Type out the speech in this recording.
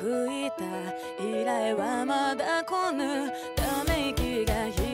吹いた。依頼はまだ来ぬ。ため息が響